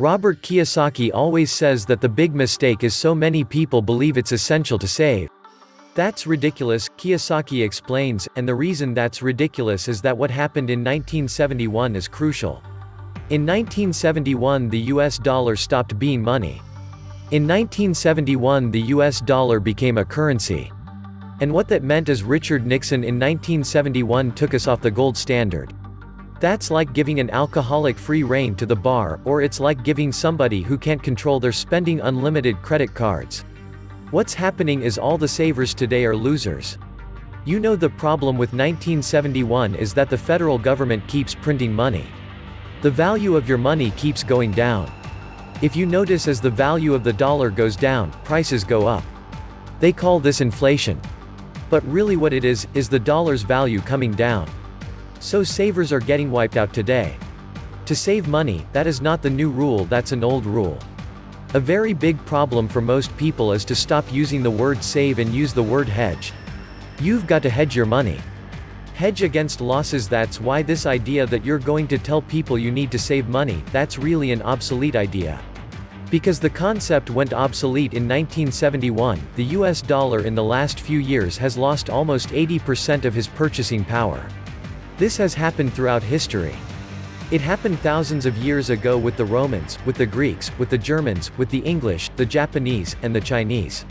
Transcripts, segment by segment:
Robert Kiyosaki always says that the big mistake is so many people believe it's essential to save. That's ridiculous, Kiyosaki explains, and the reason that's ridiculous is that what happened in 1971 is crucial. In 1971 the US dollar stopped being money. In 1971 the US dollar became a currency. And what that meant is Richard Nixon in 1971 took us off the gold standard. That's like giving an alcoholic free rein to the bar, or it's like giving somebody who can't control their spending unlimited credit cards. What's happening is all the savers today are losers. You know the problem with 1971 is that the federal government keeps printing money. The value of your money keeps going down. If you notice as the value of the dollar goes down, prices go up. They call this inflation. But really what it is, is the dollar's value coming down. So savers are getting wiped out today. To save money, that is not the new rule that's an old rule. A very big problem for most people is to stop using the word save and use the word hedge. You've got to hedge your money. Hedge against losses that's why this idea that you're going to tell people you need to save money, that's really an obsolete idea. Because the concept went obsolete in 1971, the US dollar in the last few years has lost almost 80% of his purchasing power. This has happened throughout history. It happened thousands of years ago with the Romans, with the Greeks, with the Germans, with the English, the Japanese, and the Chinese.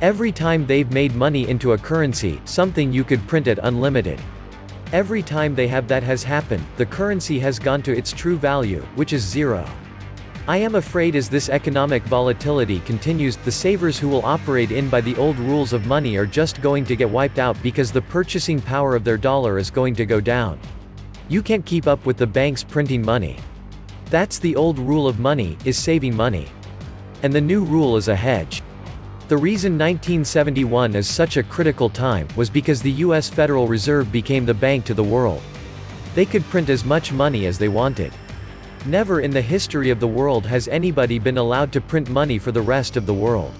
Every time they've made money into a currency, something you could print at unlimited. Every time they have that has happened, the currency has gone to its true value, which is zero. I am afraid as this economic volatility continues, the savers who will operate in by the old rules of money are just going to get wiped out because the purchasing power of their dollar is going to go down. You can't keep up with the banks printing money. That's the old rule of money, is saving money. And the new rule is a hedge. The reason 1971 is such a critical time, was because the US Federal Reserve became the bank to the world. They could print as much money as they wanted. Never in the history of the world has anybody been allowed to print money for the rest of the world.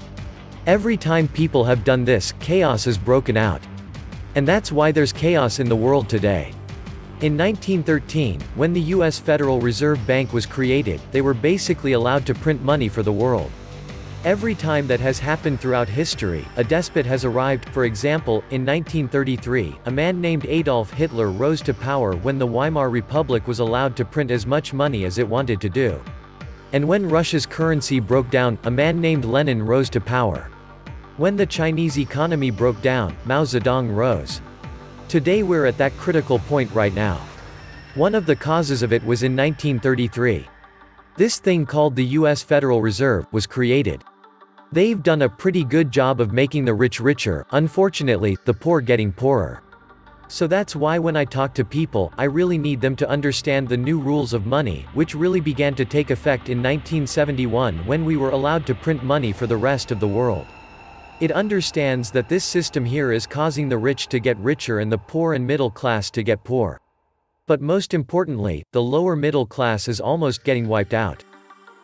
Every time people have done this, chaos has broken out. And that's why there's chaos in the world today. In 1913, when the US Federal Reserve Bank was created, they were basically allowed to print money for the world. Every time that has happened throughout history, a despot has arrived, for example, in 1933, a man named Adolf Hitler rose to power when the Weimar Republic was allowed to print as much money as it wanted to do. And when Russia's currency broke down, a man named Lenin rose to power. When the Chinese economy broke down, Mao Zedong rose. Today we're at that critical point right now. One of the causes of it was in 1933. This thing called the US Federal Reserve, was created. They've done a pretty good job of making the rich richer, unfortunately, the poor getting poorer. So that's why when I talk to people, I really need them to understand the new rules of money, which really began to take effect in 1971 when we were allowed to print money for the rest of the world. It understands that this system here is causing the rich to get richer and the poor and middle class to get poor. But most importantly, the lower middle class is almost getting wiped out.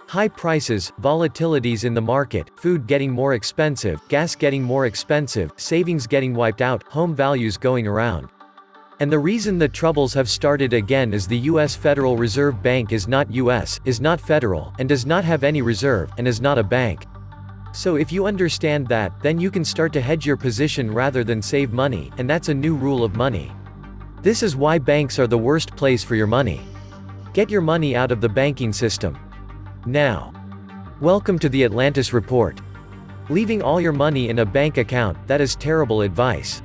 High prices, volatilities in the market, food getting more expensive, gas getting more expensive, savings getting wiped out, home values going around. And the reason the troubles have started again is the US Federal Reserve Bank is not US, is not federal, and does not have any reserve, and is not a bank. So if you understand that, then you can start to hedge your position rather than save money, and that's a new rule of money. This is why banks are the worst place for your money. Get your money out of the banking system. Now. Welcome to the Atlantis Report. Leaving all your money in a bank account, that is terrible advice.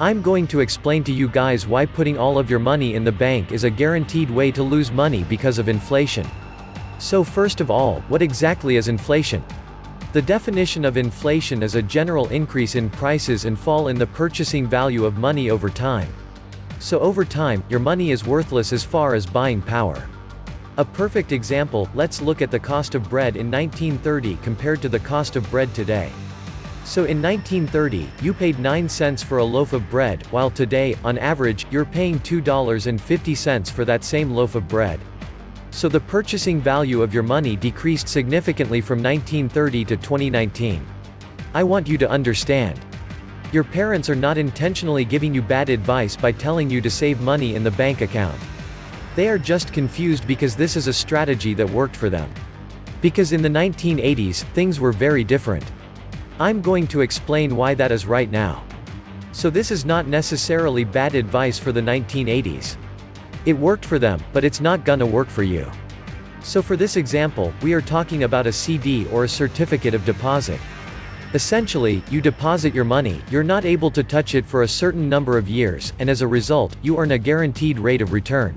I'm going to explain to you guys why putting all of your money in the bank is a guaranteed way to lose money because of inflation. So first of all, what exactly is inflation? The definition of inflation is a general increase in prices and fall in the purchasing value of money over time. So over time, your money is worthless as far as buying power. A perfect example, let's look at the cost of bread in 1930 compared to the cost of bread today. So in 1930, you paid 9 cents for a loaf of bread, while today, on average, you're paying $2.50 for that same loaf of bread. So the purchasing value of your money decreased significantly from 1930 to 2019. I want you to understand. Your parents are not intentionally giving you bad advice by telling you to save money in the bank account. They are just confused because this is a strategy that worked for them. Because in the 1980s, things were very different. I'm going to explain why that is right now. So this is not necessarily bad advice for the 1980s. It worked for them, but it's not gonna work for you. So for this example, we are talking about a CD or a certificate of deposit. Essentially, you deposit your money, you're not able to touch it for a certain number of years, and as a result, you earn a guaranteed rate of return.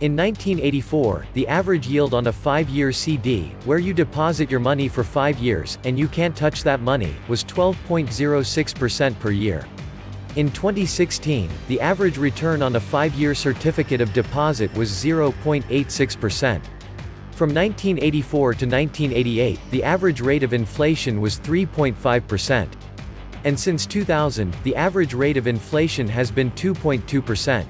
In 1984, the average yield on a 5-year CD, where you deposit your money for 5 years, and you can't touch that money, was 12.06% per year. In 2016, the average return on a 5-year certificate of deposit was 0.86%. From 1984 to 1988, the average rate of inflation was 3.5%. And since 2000, the average rate of inflation has been 2.2%.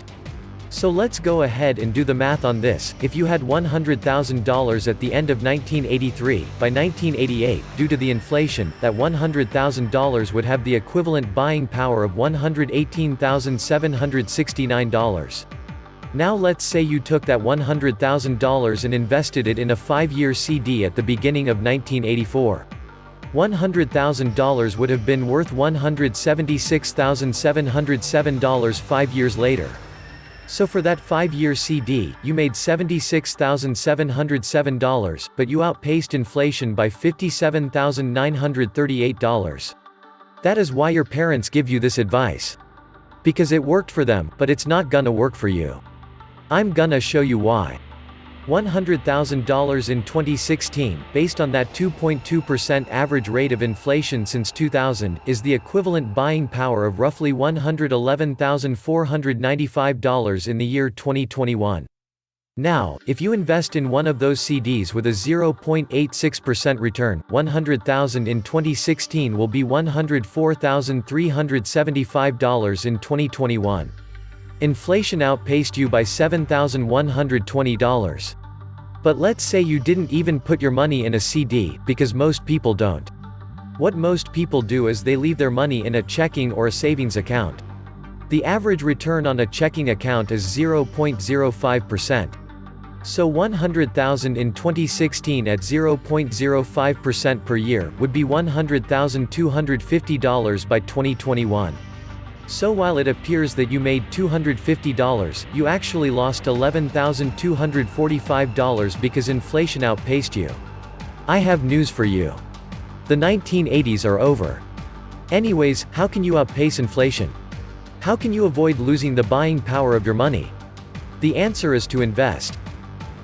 So let's go ahead and do the math on this. If you had $100,000 at the end of 1983, by 1988, due to the inflation, that $100,000 would have the equivalent buying power of $118,769. Now let's say you took that $100,000 and invested it in a 5-year CD at the beginning of 1984. $100,000 would have been worth $176,707 five years later. So for that 5-year CD, you made $76,707, but you outpaced inflation by $57,938. That is why your parents give you this advice. Because it worked for them, but it's not gonna work for you. I'm gonna show you why. $100,000 in 2016, based on that 2.2% average rate of inflation since 2000, is the equivalent buying power of roughly $111,495 in the year 2021. Now, if you invest in one of those CDs with a 0.86% return, 100,000 in 2016 will be $104,375 in 2021. Inflation outpaced you by $7,120. But let's say you didn't even put your money in a CD, because most people don't. What most people do is they leave their money in a checking or a savings account. The average return on a checking account is 0.05%. So 100,000 in 2016 at 0.05% per year would be $100,250 by 2021. So while it appears that you made $250, you actually lost $11,245 because inflation outpaced you. I have news for you. The 1980s are over. Anyways, how can you outpace inflation? How can you avoid losing the buying power of your money? The answer is to invest.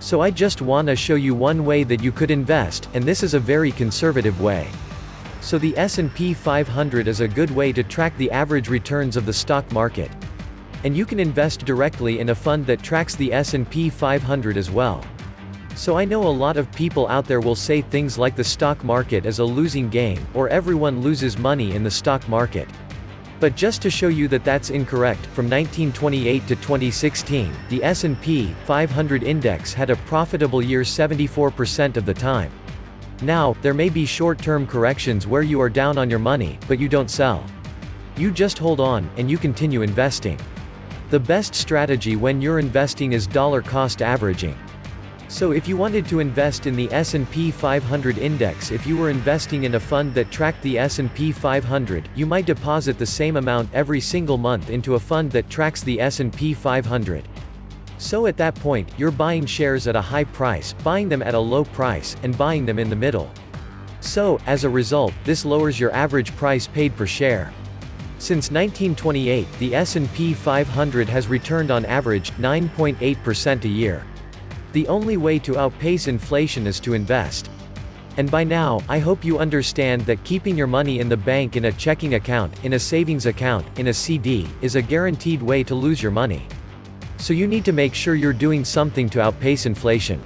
So I just wanna show you one way that you could invest, and this is a very conservative way. So the S&P 500 is a good way to track the average returns of the stock market. And you can invest directly in a fund that tracks the S&P 500 as well. So I know a lot of people out there will say things like the stock market is a losing game, or everyone loses money in the stock market. But just to show you that that's incorrect, from 1928 to 2016, the S&P 500 index had a profitable year 74% of the time. Now, there may be short-term corrections where you are down on your money, but you don't sell. You just hold on, and you continue investing. The best strategy when you're investing is dollar cost averaging. So if you wanted to invest in the S&P 500 index if you were investing in a fund that tracked the S&P 500, you might deposit the same amount every single month into a fund that tracks the S&P 500. So at that point, you're buying shares at a high price, buying them at a low price, and buying them in the middle. So, as a result, this lowers your average price paid per share. Since 1928, the S&P 500 has returned on average 9.8% a year. The only way to outpace inflation is to invest. And by now, I hope you understand that keeping your money in the bank in a checking account, in a savings account, in a CD, is a guaranteed way to lose your money. So you need to make sure you're doing something to outpace inflation.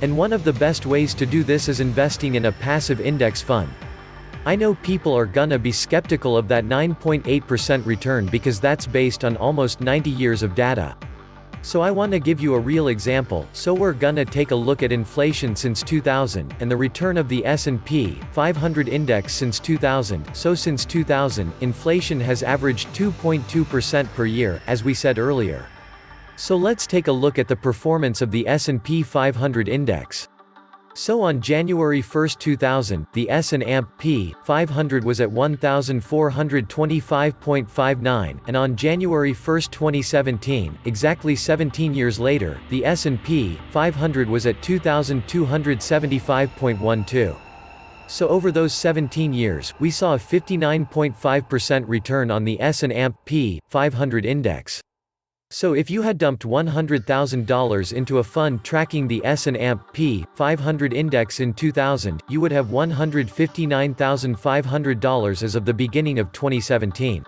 And one of the best ways to do this is investing in a passive index fund. I know people are gonna be skeptical of that 9.8% return because that's based on almost 90 years of data. So I want to give you a real example, so we're gonna take a look at inflation since 2000, and the return of the S&P 500 index since 2000, so since 2000, inflation has averaged 2.2% per year, as we said earlier. So let's take a look at the performance of the S&P 500 index. So on January 1, 2000, the S&P 500 was at 1425.59 and on January 1, 2017, exactly 17 years later, the S&P 500 was at 2275.12. So over those 17 years, we saw a 59.5% return on the S&P 500 index. So if you had dumped $100,000 into a fund tracking the S&P 500 index in 2000, you would have $159,500 as of the beginning of 2017.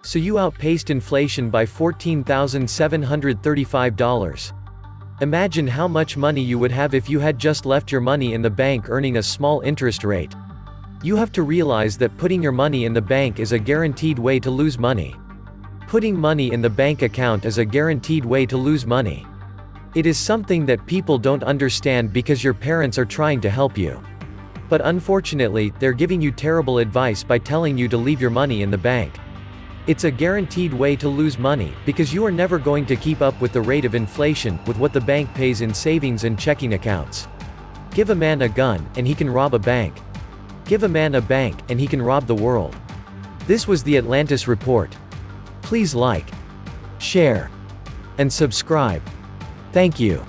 So you outpaced inflation by $14,735. Imagine how much money you would have if you had just left your money in the bank earning a small interest rate. You have to realize that putting your money in the bank is a guaranteed way to lose money. Putting money in the bank account is a guaranteed way to lose money. It is something that people don't understand because your parents are trying to help you. But unfortunately, they're giving you terrible advice by telling you to leave your money in the bank. It's a guaranteed way to lose money, because you are never going to keep up with the rate of inflation, with what the bank pays in savings and checking accounts. Give a man a gun, and he can rob a bank. Give a man a bank, and he can rob the world. This was the Atlantis Report. Please like, share, and subscribe. Thank you.